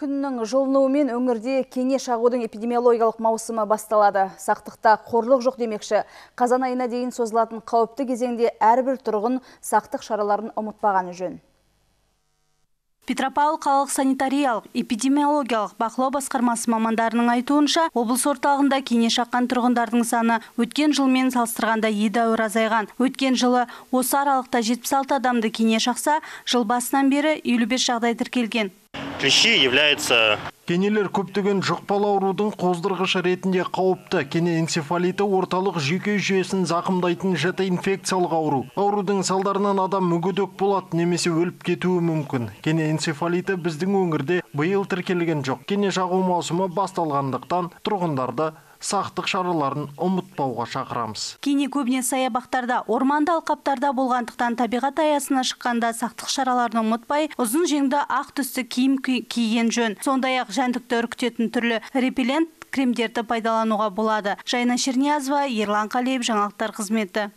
Күннің жылынуымен өңірде кене шағудың эпидемиологиялық маусымы басталады. Сақтықта қорлық жоқ демекші. Қазан айына дейін созылатын қауіпті кезеңде әрбір тұрғын сақтық шараларын ұмытпағаны жөн. Петропавл қалалық санитариялық эпидемиологиялық бақылау басқармасы мамандарының айтуынша, облыс орталығында кене шаққан тұрғындардың саны өткен жылмен салыстырғанда едәуір азайған. Өткен жылы осы аралықта 76 адамды кене шақса, жыл басынан бері 55 жағдай тіркелген. Клещи являются Кенелер көптеген жұқпалы аурудың қоздырғышы ретінде қауіпті. Кене энцефалиті орталық жүйке жүйесін зақымдайтын жіті инфекциялық ауру. Аурудың салдарынан адам мүгедек болады немесе өліп кетуі мүмкін. Кене энцефалиті біздің өңірде биыл тіркелген жоқ. Кене жағу маусымы басталғандықтан тұрғындарды сақтық шараларын ұмытпауға шақырамыз. Кене көбіне саябақтарда орманды алқаптарда болғандықтан табиғат аясына шыққанда сақтық шараларын ұмытпай ұзын жеңді ақ түсті киім киген жөн. Сондай ақ жәндікті үркітетін түрлі репеллент кремдерді пайдалануға болады. Жайна шерниязова ерлан қалиев жаңалықтар қызметі.